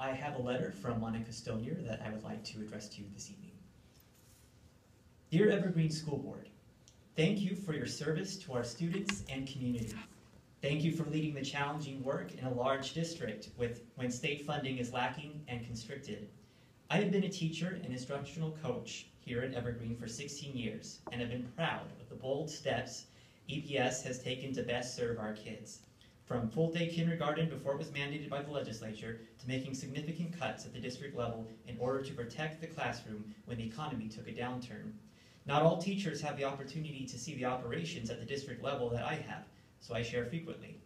I have a letter from Monica Stonier that I would like to address to you this evening. Dear Evergreen School Board, thank you for your service to our students and community. Thank you for leading the challenging work in a large district with, when state funding is lacking and constricted. I have been a teacher and instructional coach here at Evergreen for 16 years and have been proud of the bold steps EPS has taken to best serve our kids. From full-day kindergarten before it was mandated by the legislature to making significant cuts at the district level in order to protect the classroom when the economy took a downturn. Not all teachers have the opportunity to see the operations at the district level that I have, so I share frequently.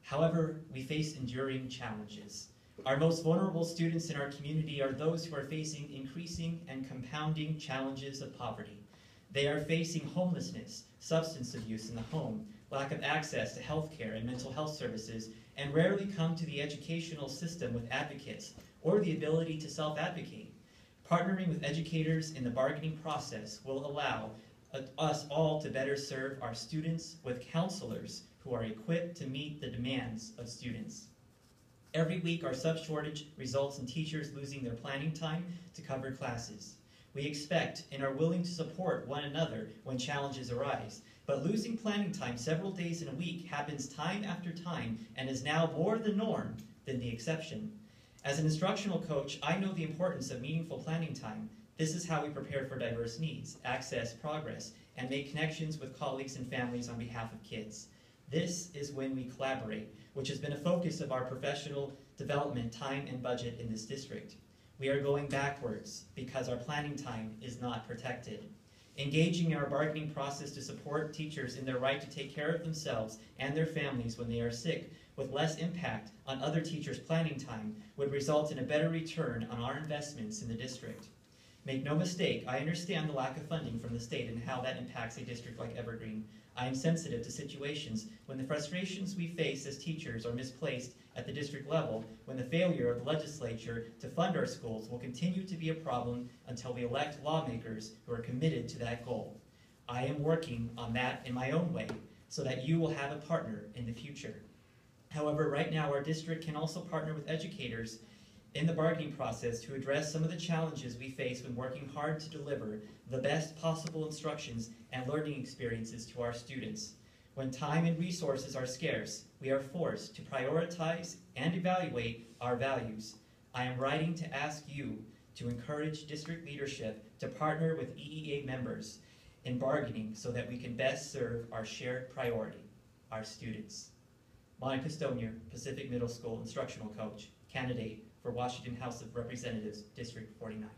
However, we face enduring challenges. Our most vulnerable students in our community are those who are facing increasing and compounding challenges of poverty. They are facing homelessness, substance abuse in the home, lack of access to health care and mental health services, and rarely come to the educational system with advocates or the ability to self-advocate. Partnering with educators in the bargaining process will allow us all to better serve our students with counselors who are equipped to meet the demands of students. Every week, our sub-shortage results in teachers losing their planning time to cover classes. We expect and are willing to support one another when challenges arise, but losing planning time several days in a week happens time after time and is now more the norm than the exception. As an instructional coach, I know the importance of meaningful planning time. This is how we prepare for diverse needs, access progress, and make connections with colleagues and families on behalf of kids. This is when we collaborate, which has been a focus of our professional development time and budget in this district. We are going backwards because our planning time is not protected. Engaging in our bargaining process to support teachers in their right to take care of themselves and their families when they are sick with less impact on other teachers' planning time would result in a better return on our investments in the district. Make no mistake, I understand the lack of funding from the state and how that impacts a district like Evergreen. I am sensitive to situations when the frustrations we face as teachers are misplaced at the district level, when the failure of the legislature to fund our schools will continue to be a problem until we elect lawmakers who are committed to that goal. I am working on that in my own way so that you will have a partner in the future. However, right now our district can also partner with educators in the bargaining process to address some of the challenges we face when working hard to deliver the best possible instructions and learning experiences to our students. When time and resources are scarce, we are forced to prioritize and evaluate our values. I am writing to ask you to encourage district leadership to partner with EEA members in bargaining so that we can best serve our shared priority, our students. Monica Stonier, Pacific Middle School instructional coach, candidate for Washington House of Representatives, District 49.